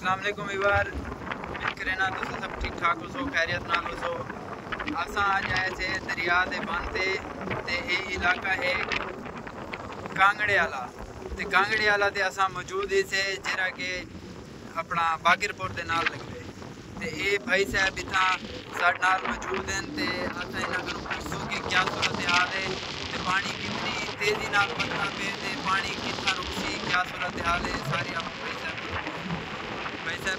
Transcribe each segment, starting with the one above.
السلام علیکم ویوار امید کرے نا تو سب ٹھیک ٹھاک ہو خیریت نال ہو سو۔ اساں آج آئے تھے دریا دے بن تے تے اے علاقہ ہے کانگڑے والا تے کانگڑے والا تے اساں موجود ہی سے جڑا کہ اپنا باگر پور دے نال لگدے تے اے بھائی صاحب اتھا ساڈ نال موجود ہیں تے اساں انہاں کوں پوچھو کہ کیا صورتحال ہے؟ تے پانی کتنی تیزی نال بنتا پے، تے پانی کتنا رکسی، کیا صورتحال ہے؟ ساری آپ بھائی صاحب بھائی صاحب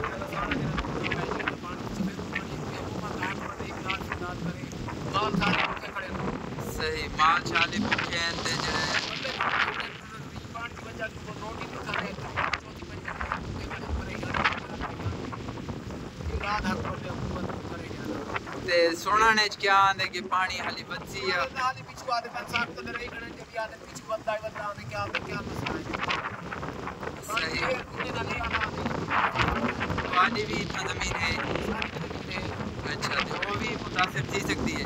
صحیح مال شال پوچھے ہیں تے جڑے تے سونا نے کیا آندے کہ پانی حالی بچی ہے۔ والی بھی اتنا زمین ہے۔ اچھا تے وہ بھی متاثر تھی سکتی ہے۔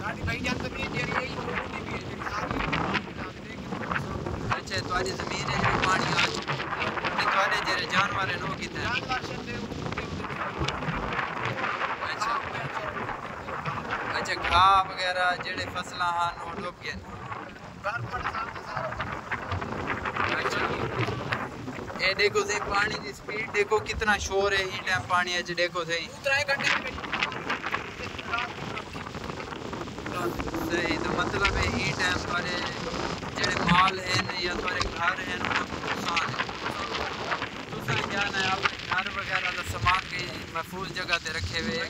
اچھا تواڈے جڑے جانور ہیں وہ کتے اچھا اچھا گھاہ وغیرہ جڑے فصلاں ہن وہ ڈوب گئے اے دیکھو سے پانی دی سپیڈ دیکھو کتنا شور ہے ہی ٹائم پانی اچ دیکھو سے صحیح تو مطلب ہے ہی ٹائم تھوڑے جڑے مال ہیں یا تھوڑے گھر ہیں نقصان ہے گھر وغیرہ سامان کے محفوظ جگہ تے رکھے ہوئے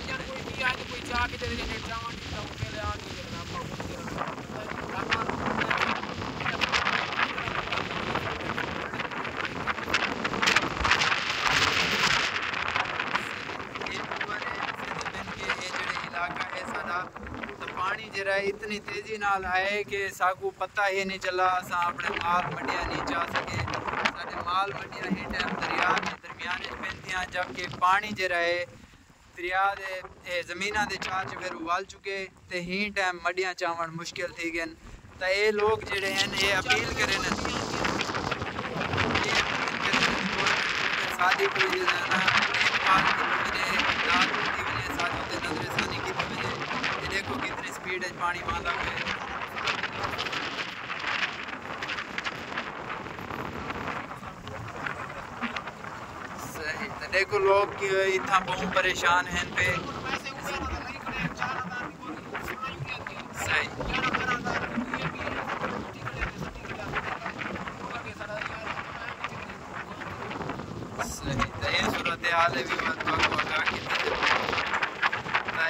پانی اتنی تیزی نال آئے کہ ساکو پتہ ہی نہیں چلا اساں اپنے مال منڈیاں نہیں جا سکے۔ ساڈے مال منڈیاں ہی ٹائم دریا دے درمیان وچ پیندیاں جبکہ پانی جڑا ہے دریا دے اے زمیناں دے چار چفیر وال چکے تے ہی ٹائم مڈیاں چاون مشکل تھی گئے تے اے لوگ جڑے ہیں اے اپیل کرے نا سادی کوئی نا داد وجہ تے نظر ثانی کی وجہ دیکھو کتنی سپیڈ ہے پانی ماندا صحیح تے دیکھو لوگ اتنا بہت پریشان ہیں پہ۔ صحیح۔ صورتحال ہے، بھی بات کو آگاہ کی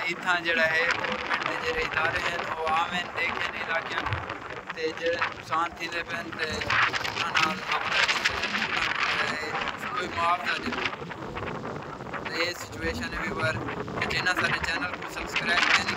اتنا جڑا ہے گورنمنٹ دے جڑے ادارے ہیں وہ عام ہیں دیکھیں علاقیاں کو تے جڑے نقصان تھی دے پین تے انہاں نال اپنا معاف یہ سچویشن ہے ویور کہ سارے چینل کو سبسکرائب نہیں کریں۔